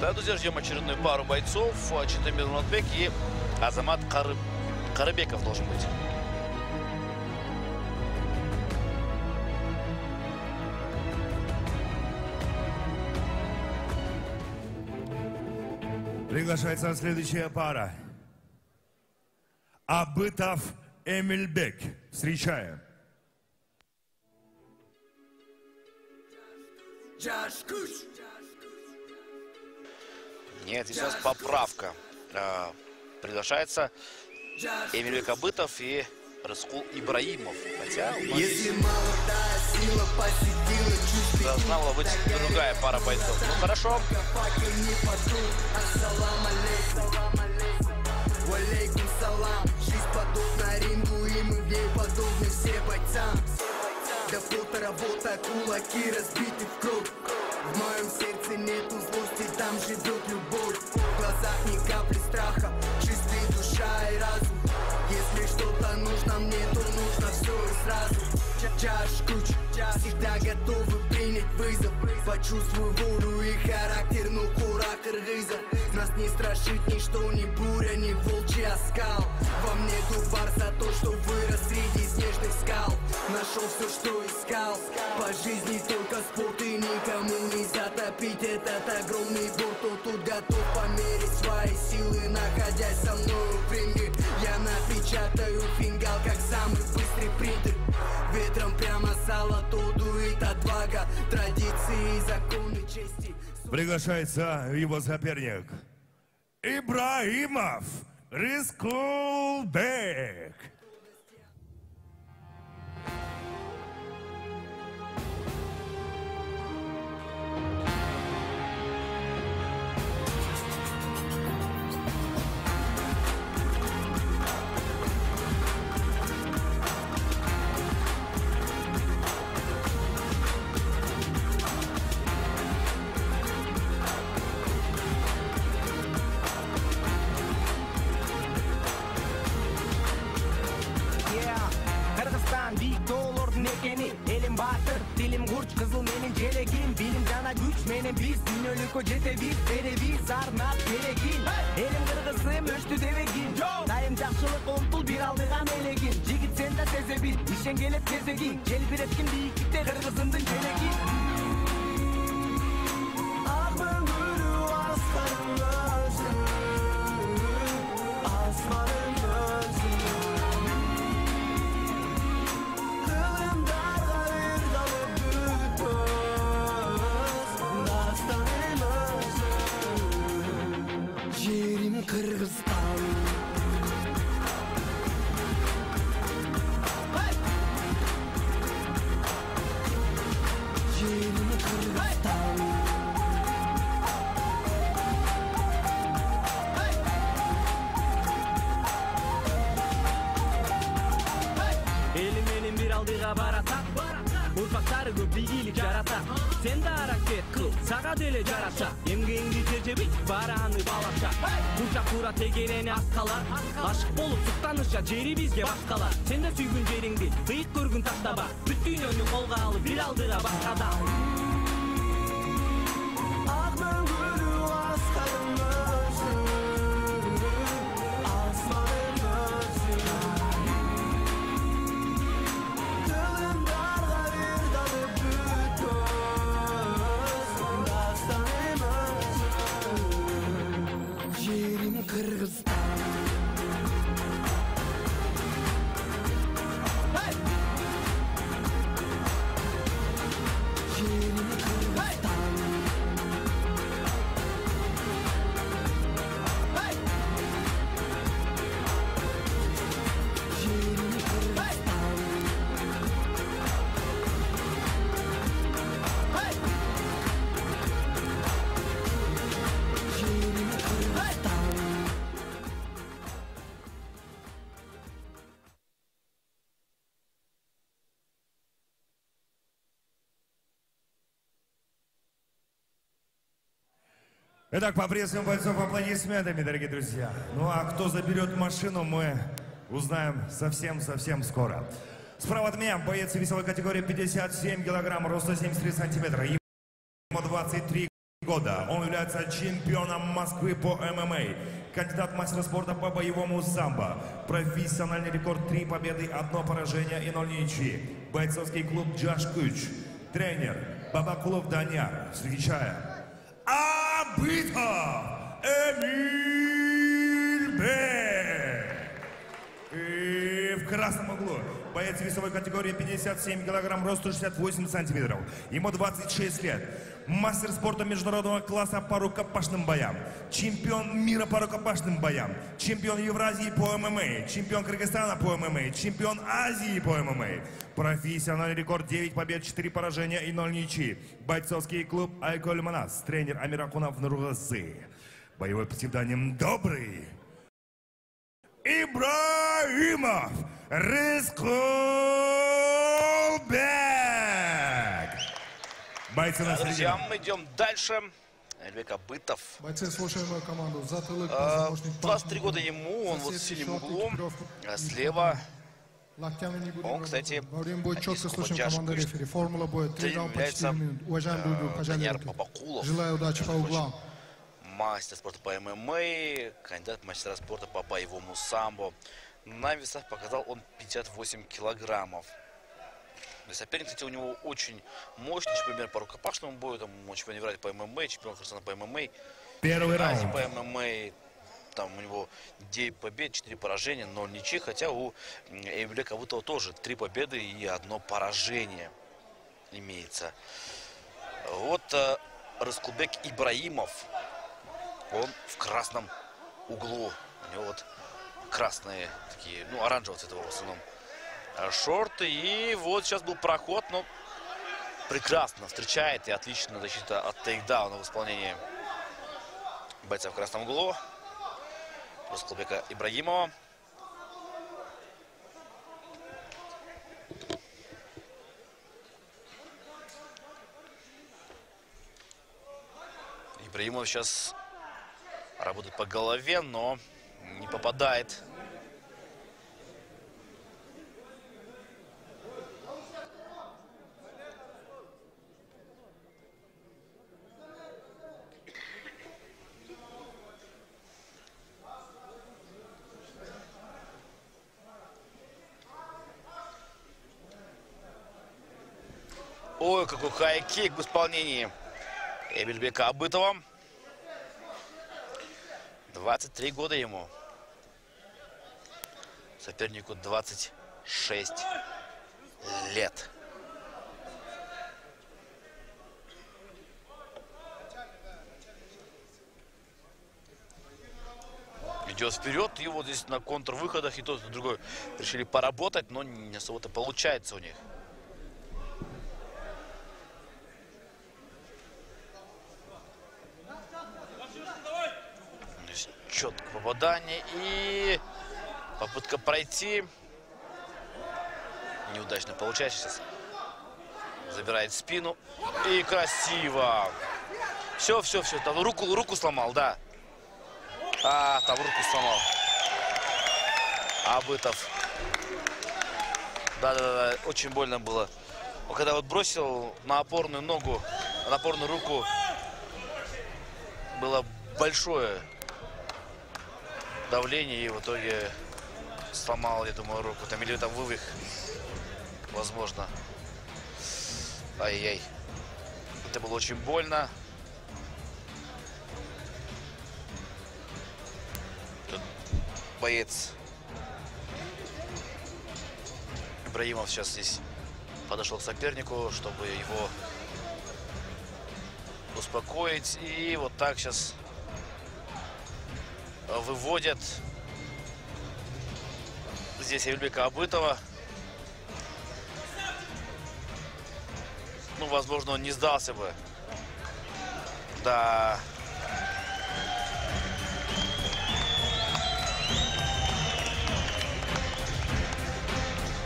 Да, друзья, ждем очередную пару бойцов. Читамир Нурматбек и Азамат Кары... Карыбеков должен быть. Приглашается следующая пара. Абытов Эмильбек. Встречаем. Нет, сейчас поправка. А, Приглашается Эмиль Кабытов и Рыскул Ибраимов. Хотя нас Если молодая сила посетила должна была быть другая пара бойцов. Ну хорошо. До фото работа, кулаки разбиты в кровь В моем сердце нету злости, там живет любовь. В глазах ни капли страха, чистые душа и разум. Если что-то нужно мне, то нужно все и сразу. Ча- Чашку, всегда готовы принять вызов. Почувствуй волю и характер, ну кура кыргыза Нас не страшит ничто, ни буря, ни волчий оскал. Во мне дубар за то, что вырос среди снежных скал Нашел все, что искал По жизни только спорт и никому не затопить Этот огромный борт, кто тут готов померить свои силы Находясь со мной в ринге Я напечатаю фингал, как самый быстрый принтер Ветром прямо золото дует отвага Традиции законы чести Приглашается его соперник. Ибраимов Рискулбек. Türkmenim biz Dinölü kocete biz Berevi zarnat geregin Elim kırgızım öçtü devegin Dayım cakşılık ontul bir aldıgan elegin. Jigit sen de seze bil Nişen gelip tezegin Gel bir etkin bir ikipte kırgızındın kelegin баратат Узбактарыңы бигилик жаратат сен да аракет кыл сага деле жараша эмгеңди тежебейт бараны балаша курча кура тегенени ак калар ашык болуп суктаныша жерибизге бак калар сен да сүйгөн жериңди быйык көргүн тактаба бүтүйнөңү колго алып бир алдыра баскада Итак, поприветствуем бойцов аплодисментами, дорогие друзья. Ну а кто заберет машину, мы узнаем совсем-совсем скоро. Справа от меня боец весовой категории 57 килограмм, роста 73 сантиметра. Ему 23 года. Он является чемпионом Москвы по ММА, кандидат мастера спорта по боевому самбо. Профессиональный рекорд 3 победы, 1 поражение и 0 ничьи. Бойцовский клуб Джаш Куч. Тренер Бабакулов Даняр. Встречаем. Абитов Эмиль Бек. И в красном углу боец весовой категории 57 килограмм, рост 168 сантиметров. Ему 26 лет. Мастер спорта международного класса по рукопашным боям. Чемпион мира по рукопашным боям. Чемпион Евразии по ММА. Чемпион Кыргызстана по ММА. Чемпион Азии по ММА. Профессиональный рекорд 9 побед, 4 поражения и 0 ничьи. Бойцовский клуб Айколь Манас. Тренер Амиракунов Нургазы. Боевой псевдоним «Добрый». Ибраимов Рискулбек. Бойцы на Друзья, мы идем дальше. Эльбек Абытов. Бойцы, слушаем мою команду. Затылок, А, позвоночник, 23 пах, года ему, он вот с Соседний синим шаг, углом, экипировка. а слева Локтями не будем Он, кстати, время из четко слушаем «Джаш команду Куч». рефери. Формула. Три Тренером раунда по 4 является, минут. Уважаем друг друга, пожалуйста. Желаю удачи по углам. мастер спорта по ММА, кандидат в мастера спорта по боевому самбо. На весах показал он 58 килограммов. Есть Соперник, кстати, у него очень мощный чемпион по рукопашному бою, там он чемпион Евразии по ММА, чемпион Херсона по ММА, Первый раунд. по ММА. Там у него 9 побед, 4 поражения, 0 ничьих, хотя у Эйблека Вутова тоже 3 победы и одно поражение имеется. Вот э, Раскулбек Ибраимов, он в красном углу. У него вот красные такие, ну, оранжевого цвета в основном э, шорты. И вот сейчас был проход, но прекрасно встречает и отлично защита от тейкдауна в исполнении бойца в красном углу. Раскулбека Ибрагимова. Ибрагимов сейчас работает по голове, но не попадает. Ой, какой хай-кик в исполнении Эмильбека Абытова. 23 года ему. Сопернику 26 лет. Идет вперед, и вот здесь на контрвыходах и тот, и другой решили поработать, но не особо-то получается у них. Здесь четкое попадание и попытка пройти. Неудачно получается сейчас. Забирает спину. И красиво. Все, все, все. Там руку, руку сломал, да. А, там руку сломал. Абытов. Да-да-да, очень больно было. Когда вот бросил на опорную ногу, на опорную руку, было большое давление и в итоге сломал, я думаю, руку. Там или там вывих, возможно. Ай-яй. Это было очень больно. Тут боец Ибраимов сейчас здесь подошел к сопернику, чтобы его успокоить. И вот так сейчас выводят здесь Евельбека Абытова. Ну, возможно, он не сдался бы. Да.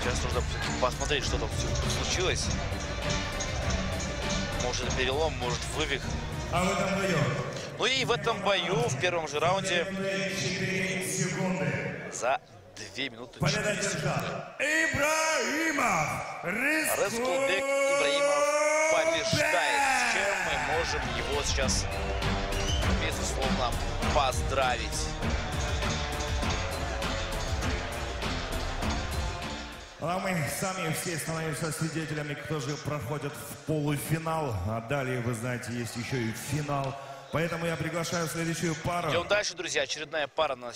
Сейчас нужно посмотреть, что там случилось. Может, перелом, может, вывих. А в этом бою Ну и в этом бою, в первом же раунде, 4 секунды. за 2 минуты Победа 4 секунды. Ибраимов. Ибраимов побеждает, с чем мы можем его сейчас, безусловно, поздравить. А мы сами все становимся свидетелями, кто же проходит в полуфинал. А далее, вы знаете, есть еще и финал. Поэтому я приглашаю следующую пару. Идем дальше, друзья. Очередная пара на